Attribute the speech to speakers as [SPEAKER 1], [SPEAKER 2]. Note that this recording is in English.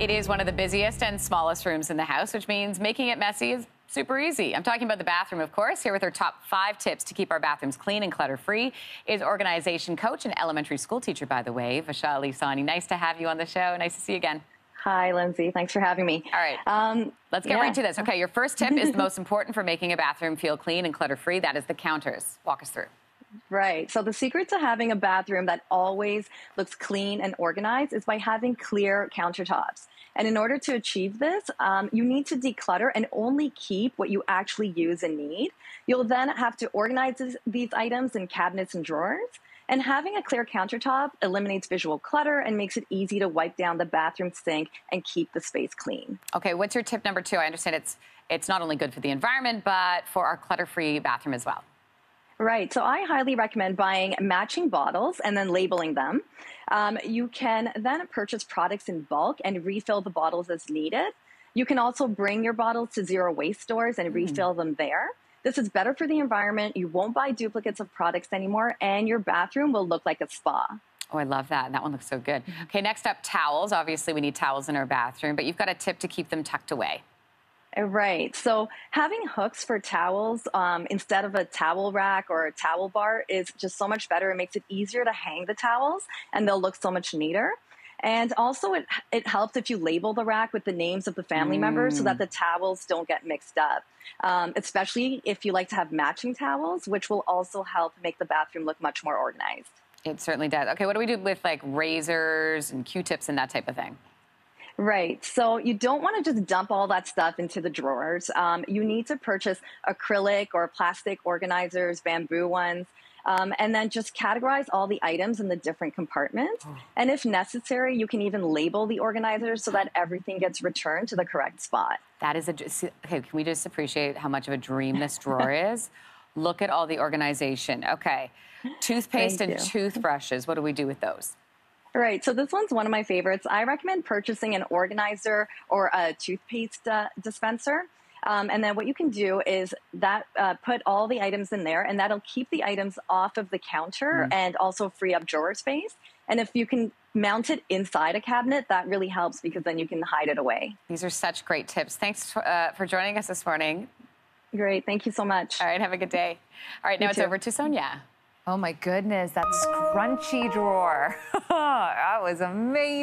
[SPEAKER 1] It is one of the busiest and smallest rooms in the house, which means making it messy is super easy. I'm talking about the bathroom, of course. Here with her top five tips to keep our bathrooms clean and clutter free is organization coach and elementary school teacher, by the way, Vishali Sawhney. Nice to have you on the show. Nice to see you again.
[SPEAKER 2] Hi, Lindsay. Thanks for having me.
[SPEAKER 1] All right. Um, Let's get yeah. right to this. Okay, your first tip is the most important for making a bathroom feel clean and clutter free. That is the counters. Walk us through.
[SPEAKER 2] Right. So the secret to having a bathroom that always looks clean and organized is by having clear countertops. And in order to achieve this, um, you need to declutter and only keep what you actually use and need. You'll then have to organize this, these items in cabinets and drawers. And having a clear countertop eliminates visual clutter and makes it easy to wipe down the bathroom sink and keep the space clean.
[SPEAKER 1] Okay, what's your tip number two? I understand it's it's not only good for the environment, but for our clutter-free bathroom as well.
[SPEAKER 2] Right. So I highly recommend buying matching bottles and then labeling them. Um, you can then purchase products in bulk and refill the bottles as needed. You can also bring your bottles to zero waste stores and mm. refill them there. This is better for the environment. You won't buy duplicates of products anymore, and your bathroom will look like a spa.
[SPEAKER 1] Oh, I love that. That one looks so good. Okay, next up, towels. Obviously, we need towels in our bathroom, but you've got a tip to keep them tucked away.
[SPEAKER 2] Right. So having hooks for towels um, instead of a towel rack or a towel bar is just so much better. It makes it easier to hang the towels and they'll look so much neater. And also, it, it helps if you label the rack with the names of the family mm. members so that mm. the towels don't get mixed up, um, especially if you like to have matching towels, which will also help make the bathroom look much more organized.
[SPEAKER 1] It certainly does. Okay, what do we do with like razors and Q tips and that type of thing?
[SPEAKER 2] Right. So you don't want to just dump all that stuff into the drawers. Um, you need to purchase acrylic or plastic organizers, bamboo ones. Um, and then just categorize all the items in the different compartments. And if necessary, you can even label the organizers so that everything gets returned to the correct spot.
[SPEAKER 1] That is a okay. Can we just appreciate how much of a dream this drawer is? Look at all the organization. Okay, toothpaste Thank and you. toothbrushes. What do we do with those?
[SPEAKER 2] Right. So this one's one of my favorites. I recommend purchasing an organizer or a toothpaste uh, dispenser. Um, and then what you can do is that uh, put all the items in there, and that'll keep the items off of the counter mm. and also free up drawer space. And if you can mount it inside a cabinet, that really helps because then you can hide it away.
[SPEAKER 1] These are such great tips. Thanks uh, for joining us this morning.
[SPEAKER 2] Great. Thank you so much.
[SPEAKER 1] All right. Have a good day. All right. You now too. it's over to Sonia.
[SPEAKER 3] Oh my goodness, that scrunchy drawer. that was amazing.